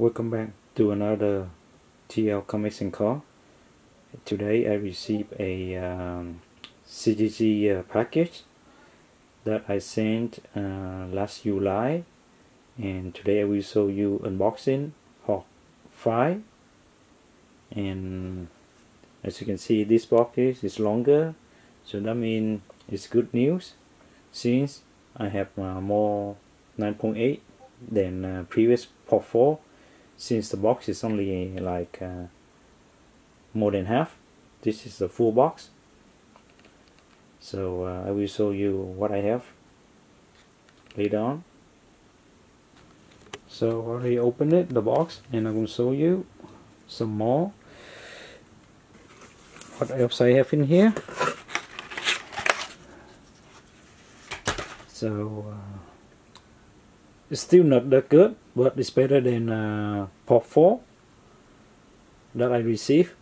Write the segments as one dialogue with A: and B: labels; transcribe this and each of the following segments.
A: Welcome back to another TL Comics and Car. Today I received a um, CGC uh, package that I sent uh, last July. And today I will show you unboxing Hawk 5 and as you can see this box is longer. So that means it's good news since I have uh, more 9.8 than uh, previous port 4 since the box is only like uh, more than half this is the full box. So uh, I will show you what I have later on. So I already opened it the box and I will show you some more. What else I have in here? So uh, it's still not that good but it's better than uh, port 4 that I received.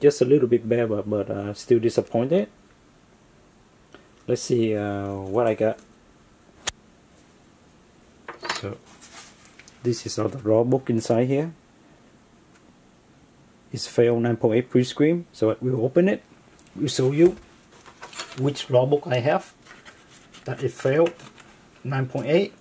A: Just a little bit better but uh, still disappointed. Let's see uh, what I got. So this is all the raw book inside here. It's fail 9.8 pre-screen so we'll open it. We'll show you which raw book I have. That it failed 9.8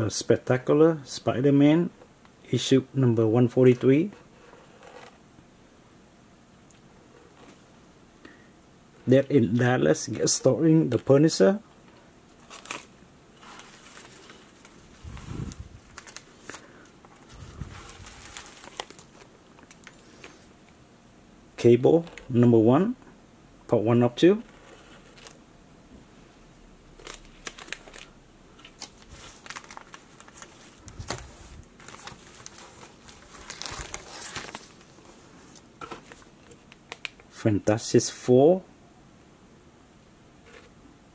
A: the Spectacular Spider-Man issue number 143 Dead in Dallas guest starring the Punisher. Cable number 1 part 1 up 2 Fantastic Four.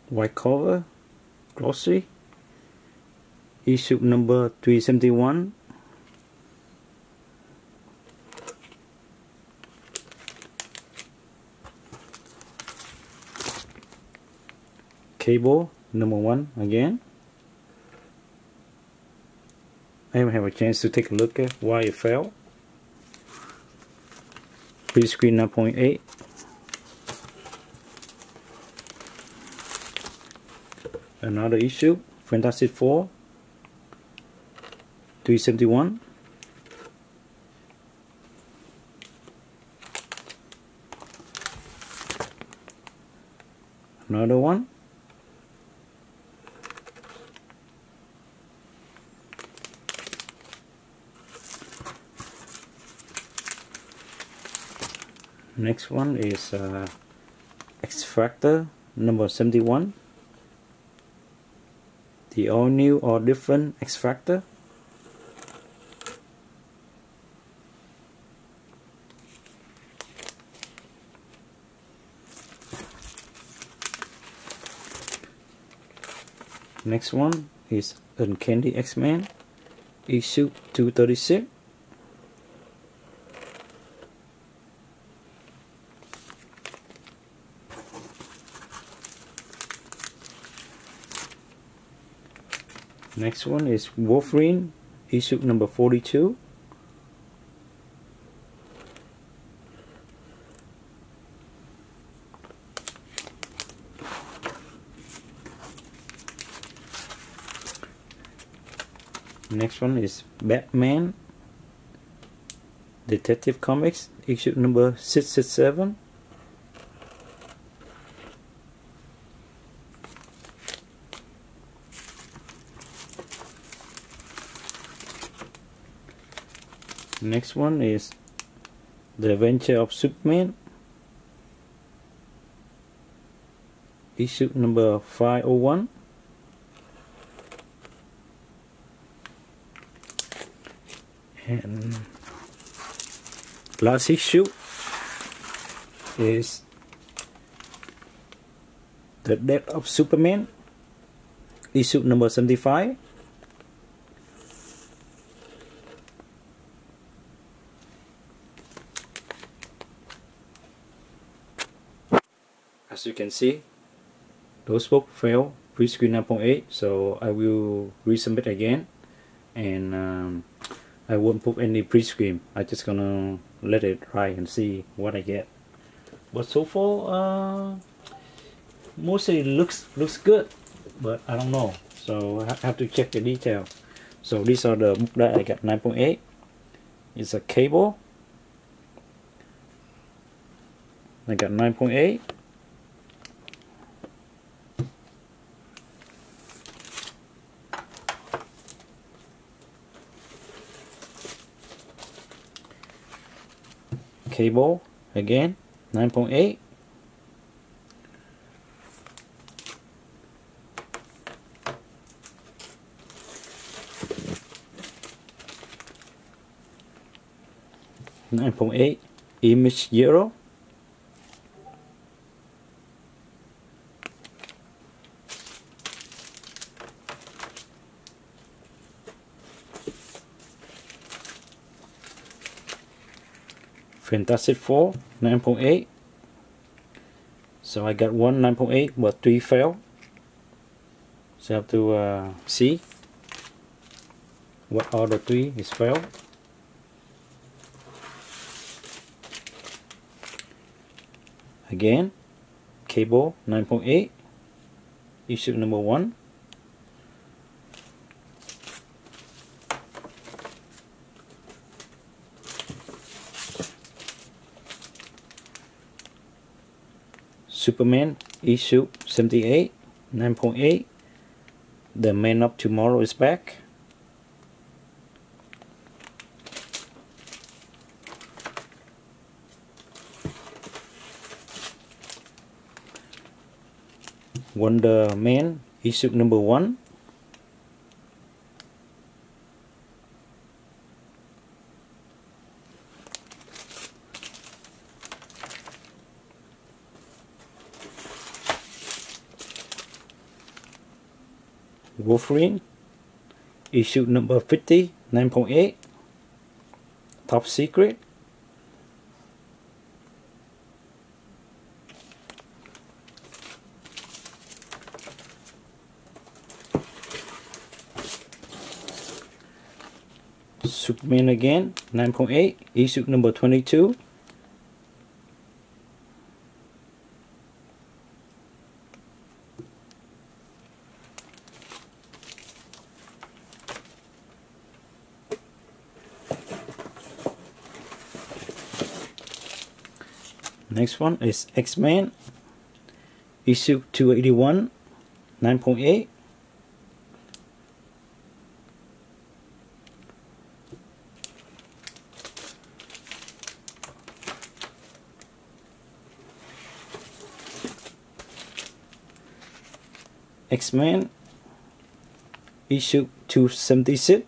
A: White cover glossy. Issue number 371 cable number one again. I haven't had a chance to take a look at why it fell pre-screen 9.8 another issue Fantastic Four 371 another one next one is uh, X Factor number 71 the all new or different X Factor next one is Uncanny X-Men issue 236 Next one is Wolverine, issue number 42. Next one is Batman, Detective Comics, issue number 667. next one is the adventure of Superman. Issue number 501 and last issue is the death of Superman. Issue number 75 as you can see those book fail pre-screen 9.8 so I will resubmit again. And um, I won't put any pre-screen. I just gonna let it try and see what I get. But so far uh, mostly looks looks good but I don't know. So I have to check the detail. So these are the book that I got 9.8 it's a cable. I got 9.8 cable again 9.8 9.8 image zero Fantastic Four 9.8 so I got one 9.8 but three failed so I have to uh, see what other three is failed again cable 9.8 issue number one Superman issue 78 9.8 The Man of Tomorrow is back. Wonder Man issue number 1 Wolverine issue number 50 9.8 top secret. Superman again 9.8 issue number 22 Next one is X-Men issue 281 9.8 X-Men issue 276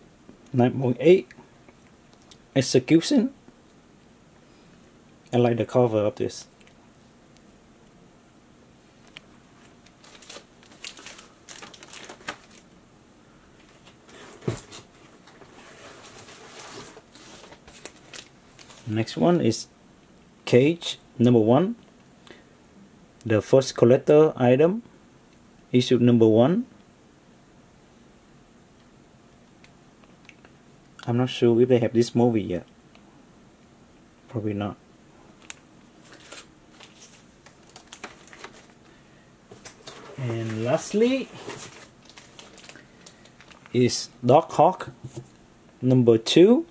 A: 9.8 Execution I like the cover of this. Next one is cage number one. The first collector item, issue number one. I'm not sure if they have this movie yet. Probably not. And lastly is Darkhawk number 2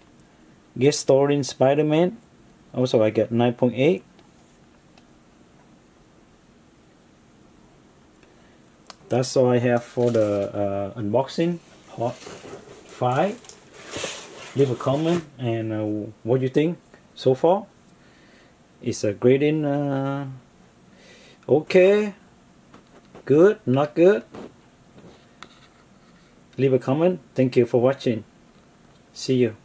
A: guest starring Spider-Man. Also I get 9.8 that's all I have for the uh, unboxing part 5 leave a comment and uh, what you think so far. It's a grading uh, okay good not good leave a comment. Thank you for watching. See you